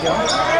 凉。